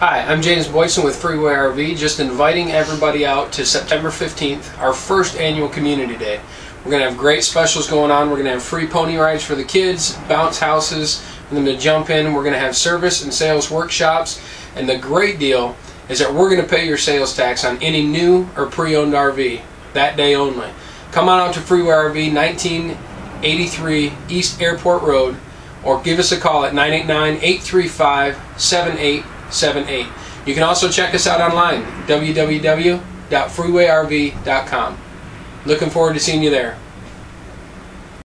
Hi, I'm James Boyson with Freeway RV, just inviting everybody out to September 15th, our first annual Community Day. We're going to have great specials going on. We're going to have free pony rides for the kids, bounce houses for them to jump in. We're going to have service and sales workshops. And the great deal is that we're going to pay your sales tax on any new or pre-owned RV that day only. Come on out to Freeway RV, 1983 East Airport Road, or give us a call at 989-835-78 78. You can also check us out online, www.freewayrv.com. Looking forward to seeing you there.